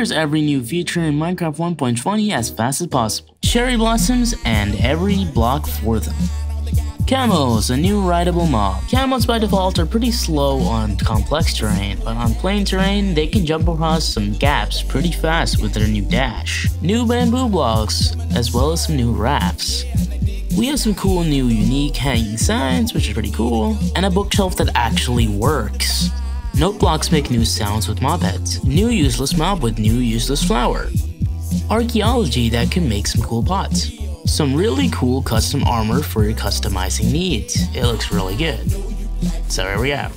Here's every new feature in Minecraft 1.20 as fast as possible. Cherry blossoms and every block for them. Camels, a new rideable mob. Camels by default are pretty slow on complex terrain, but on plain terrain, they can jump across some gaps pretty fast with their new dash. New bamboo blocks, as well as some new rafts. We have some cool new unique hanging signs, which is pretty cool, and a bookshelf that actually works. Note blocks make new sounds with mob heads. New useless mob with new useless flower. Archaeology that can make some cool pots. Some really cool custom armor for your customizing needs. It looks really good. So here we go.